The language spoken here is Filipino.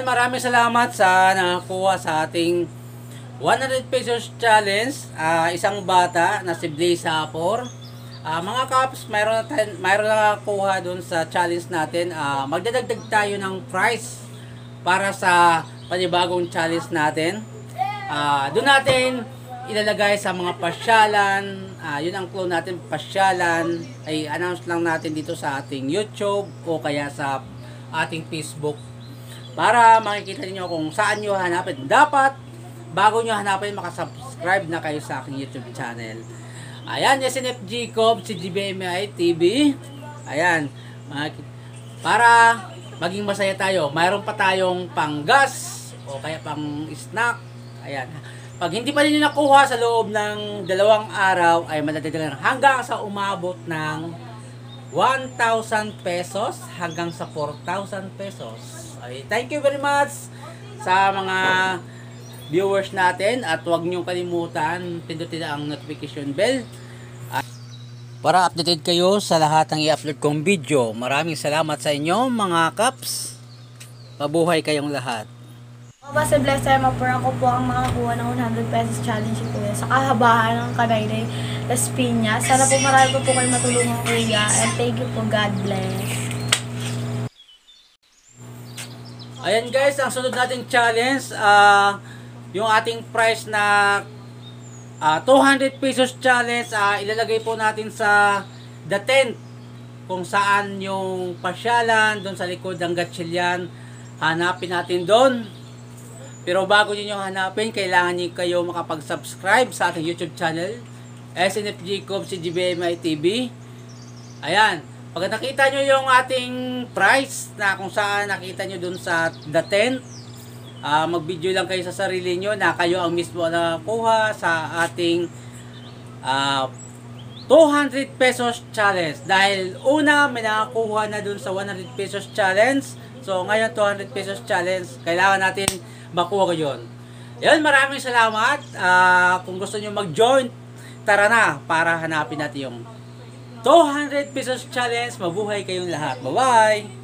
Ayan, maraming salamat sa nakakuha sa ating 100 pesos challenge. Ah, isang bata na si Blaze Sapor. Ah, mga kaps, mayroon na, tayo, mayroon na nakakuha dun sa challenge natin. Ah, magdadagdag tayo ng price para sa panibagong challenge natin. Ah, doon natin ilalagay sa mga pasyalan. Ah, yun ang clue natin, pasyalan. Ay announce lang natin dito sa ating YouTube o kaya sa ating Facebook para makikita niyo kung saan nyo hanapin. Dapat, bago nyo hanapin, makasubscribe na kayo sa aking YouTube channel. Ayan, SNF Jacob, si GBMI TV. Ayan, para maging masaya tayo. Mayroon pa tayong panggas o kaya pang snack. Ayan. Pag hindi pa ninyo nakuha sa loob ng dalawang araw, ay madadagdagan hanggang sa umabot ng 1,000 pesos hanggang sa 4,000 pesos. Ay, thank you very much sa mga viewers natin at huwag niyong kalimutan pindutin ang notification bell at para updated kayo sa lahat ng i-upload kong video. Maraming salamat sa inyo mga kaps. Mabuhay kayong lahat. Ako ba si Bless Emma po ako po ang makakuha ng 100 pesos challenge Kuya sa kahabaan ng Cagayan Las Piñas. Sana po marami po po kayo matulungan Kuya and thank you po. God bless. Ayan guys, ang sunod nating challenge, ah yung ating price na ah, 200 pesos challenge, ah, ilalagay po natin sa the tent kung saan yung pasyalan doon sa likod ng Gatchilian. Hanapin natin doon. Pero bago niyo hanapin, kailangan niyo kayo makapag-subscribe sa ating YouTube channel, SNF Jacob CGBMI TV. Ayan. Pag nakita nyo yung ating price na kung saan nakita nyo dun sa the tent, ah, mag-video lang kayo sa sarili nyo na kayo ang mismo na kuha sa ating ah, 200 pesos challenge. Dahil una, may nakakuha na dun sa 100 pesos challenge. So, ngayon 200 pesos challenge, kailangan natin makuha ko yun. Yan, maraming salamat. Ah, kung gusto nyo mag-join, tara na para hanapin natin yung 200 pesos challenge. Mabuhay kayong lahat. Bye-bye!